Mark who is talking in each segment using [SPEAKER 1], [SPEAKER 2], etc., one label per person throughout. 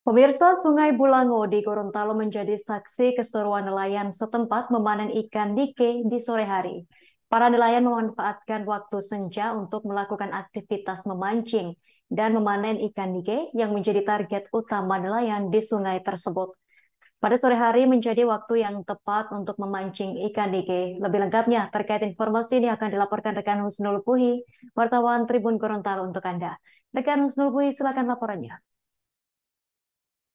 [SPEAKER 1] Pemirsa Sungai Bulango di Gorontalo menjadi saksi keseruan nelayan setempat memanen ikan nike di sore hari. Para nelayan memanfaatkan waktu senja untuk melakukan aktivitas memancing dan memanen ikan nike yang menjadi target utama nelayan di sungai tersebut. Pada sore hari menjadi waktu yang tepat untuk memancing ikan nike. Lebih lengkapnya terkait informasi ini akan dilaporkan rekan Husnul Puhi, wartawan Tribun Gorontalo untuk Anda. Rekan Husnul Puhi, silakan laporannya.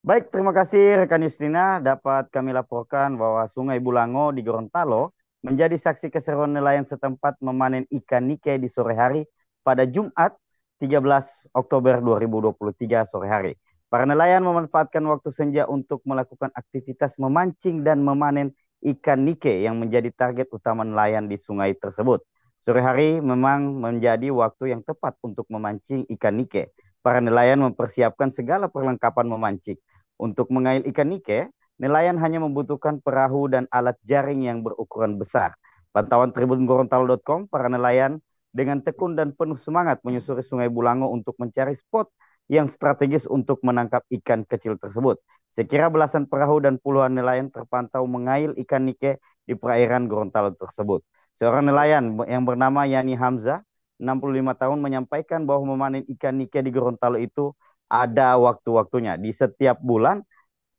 [SPEAKER 2] Baik, terima kasih rekan Justina. Dapat kami laporkan bahwa Sungai Bulango di Gorontalo menjadi saksi keseruan nelayan setempat memanen ikan nike di sore hari pada Jumat 13 Oktober 2023 sore hari. Para nelayan memanfaatkan waktu senja untuk melakukan aktivitas memancing dan memanen ikan nike yang menjadi target utama nelayan di sungai tersebut. Sore hari memang menjadi waktu yang tepat untuk memancing ikan nike. Para nelayan mempersiapkan segala perlengkapan memancing untuk mengail ikan nike, nelayan hanya membutuhkan perahu dan alat jaring yang berukuran besar. Pantauan Tribun Gorontalo.com, para nelayan dengan tekun dan penuh semangat menyusuri Sungai Bulango untuk mencari spot yang strategis untuk menangkap ikan kecil tersebut. Sekira belasan perahu dan puluhan nelayan terpantau mengail ikan nike di perairan Gorontalo tersebut. Seorang nelayan yang bernama Yani Hamzah, 65 tahun, menyampaikan bahwa memanen ikan nike di Gorontalo itu ada waktu-waktunya. Di setiap bulan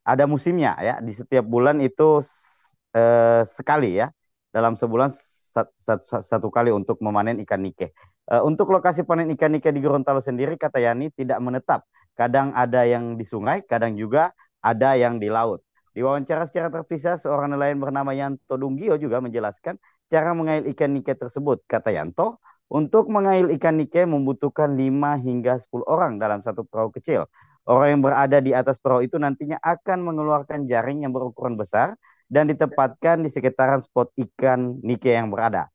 [SPEAKER 2] ada musimnya ya. Di setiap bulan itu eh, sekali ya. Dalam sebulan sat, sat, sat, satu kali untuk memanen ikan nike. Eh, untuk lokasi panen ikan nike di Gorontalo sendiri kata Yani tidak menetap. Kadang ada yang di sungai, kadang juga ada yang di laut. Di wawancara secara terpisah, seorang nelayan bernama Yanto Dunggio juga menjelaskan cara mengail ikan nike tersebut. Kata Yanto, untuk mengail ikan nike membutuhkan 5 hingga 10 orang dalam satu perahu kecil. Orang yang berada di atas perahu itu nantinya akan mengeluarkan jaring yang berukuran besar dan ditempatkan di sekitaran spot ikan nike yang berada.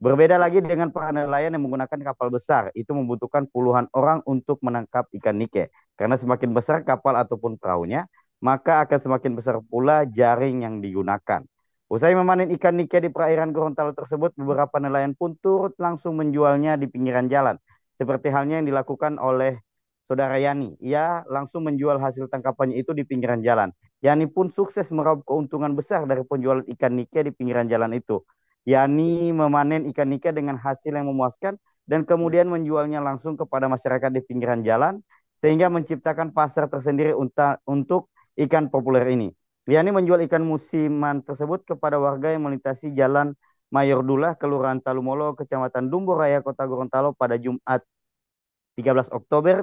[SPEAKER 2] Berbeda lagi dengan para nelayan yang menggunakan kapal besar, itu membutuhkan puluhan orang untuk menangkap ikan nike. Karena semakin besar kapal ataupun perahunya, maka akan semakin besar pula jaring yang digunakan. Usai memanen ikan nike di perairan Gorontalo tersebut, beberapa nelayan pun turut langsung menjualnya di pinggiran jalan. Seperti halnya yang dilakukan oleh saudara Yani. Ia langsung menjual hasil tangkapannya itu di pinggiran jalan. Yani pun sukses meraup keuntungan besar dari penjualan ikan nike di pinggiran jalan itu. Yani memanen ikan nike dengan hasil yang memuaskan dan kemudian menjualnya langsung kepada masyarakat di pinggiran jalan sehingga menciptakan pasar tersendiri untuk ikan populer ini. Yani menjual ikan musiman tersebut kepada warga yang melintasi jalan Mayor Dullah, Kelurahan Talumolo, Kecamatan Dumbo Raya, Kota Gorontalo pada Jumat 13 Oktober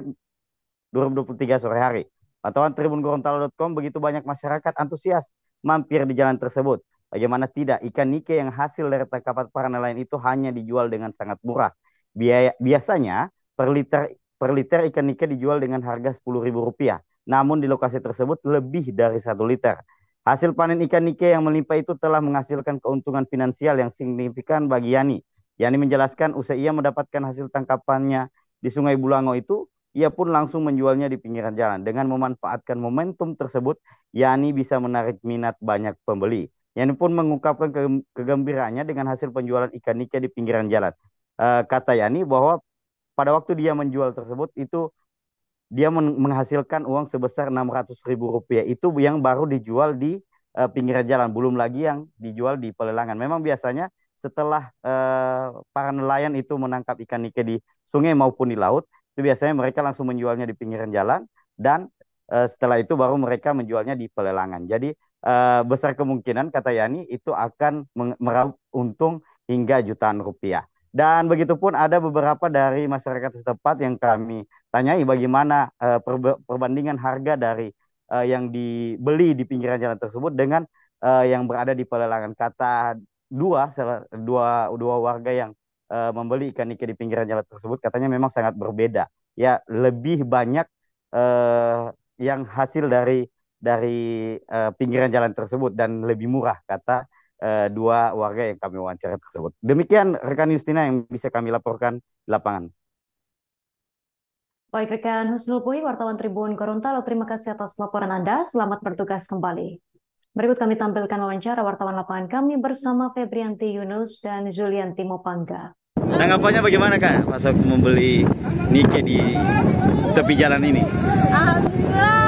[SPEAKER 2] 2023 sore hari. Pantauan Tribun Gorontalo.com begitu banyak masyarakat antusias mampir di jalan tersebut. Bagaimana tidak, ikan nike yang hasil dari tangkapan para nelayan itu hanya dijual dengan sangat murah. Biaya, biasanya per liter, per liter ikan nike dijual dengan harga Rp10.000. Namun di lokasi tersebut lebih dari satu liter. Hasil panen ikan nike yang melimpah itu telah menghasilkan keuntungan finansial yang signifikan bagi Yani. Yani menjelaskan usai ia mendapatkan hasil tangkapannya di Sungai Bulango itu, ia pun langsung menjualnya di pinggiran jalan. Dengan memanfaatkan momentum tersebut, Yani bisa menarik minat banyak pembeli. Yani pun mengungkapkan ke kegembiraannya dengan hasil penjualan ikan nike di pinggiran jalan. E, kata Yani bahwa pada waktu dia menjual tersebut itu dia menghasilkan uang sebesar 600 ribu rupiah. Itu yang baru dijual di uh, pinggiran jalan. Belum lagi yang dijual di pelelangan. Memang biasanya setelah uh, para nelayan itu menangkap ikan nike di sungai maupun di laut itu biasanya mereka langsung menjualnya di pinggiran jalan dan uh, setelah itu baru mereka menjualnya di pelelangan. Jadi uh, besar kemungkinan kata Yani itu akan meraup untung hingga jutaan rupiah. Dan begitupun ada beberapa dari masyarakat setempat yang kami tanyai bagaimana uh, perbandingan harga dari uh, yang dibeli di pinggiran jalan tersebut dengan uh, yang berada di pelelangan. Kata dua dua dua warga yang membeli ikan nike di pinggiran jalan tersebut katanya memang sangat berbeda. Ya lebih banyak uh, yang hasil dari dari uh, pinggiran jalan tersebut dan lebih murah kata uh, dua warga yang kami wawancara tersebut. Demikian rekan Justina yang bisa kami laporkan lapangan.
[SPEAKER 1] Baik rekan Husnul Pui, wartawan Tribun Gorontalo, terima kasih atas laporan Anda. Selamat bertugas kembali. Berikut kami tampilkan wawancara wartawan lapangan kami bersama Febrianti Yunus dan Julianti Mopangga.
[SPEAKER 2] Tanggapannya bagaimana Kak masuk membeli Nike di tepi jalan ini?
[SPEAKER 3] Alhamdulillah,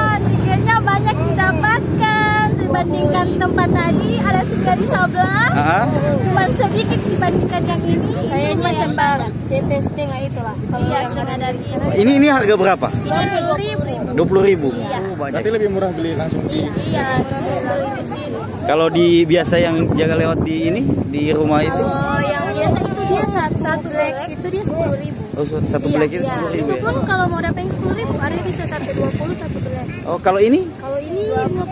[SPEAKER 3] di sebelah
[SPEAKER 2] Ah,
[SPEAKER 3] cuma sedikit dibandingkan yang ini
[SPEAKER 4] Kayaknya sembal DP setengah itulah. Kalau
[SPEAKER 3] iya setengah dari sana
[SPEAKER 2] ini ini harga berapa?
[SPEAKER 3] ini dua ribu
[SPEAKER 2] Dua puluh ribu.
[SPEAKER 3] Iya.
[SPEAKER 2] Oh, banyak.
[SPEAKER 5] Berarti lebih murah beli langsung di
[SPEAKER 3] iya sini
[SPEAKER 2] Kalau di biasa yang jaga lewat di ini di rumah itu,
[SPEAKER 3] kalau yang biasa itu dia satu satu black itu dia sepuluh ribu
[SPEAKER 2] oh, satu
[SPEAKER 3] Iya,
[SPEAKER 2] black itu
[SPEAKER 3] iya.
[SPEAKER 2] sepuluh ribu.
[SPEAKER 3] itu
[SPEAKER 2] ya?
[SPEAKER 3] pun kalau mau dapat yang sepuluh ribu ada bisa sampai dua puluh satu black
[SPEAKER 2] Oh, kalau ini
[SPEAKER 3] kalau ini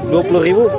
[SPEAKER 2] dua puluh ribu. Oh,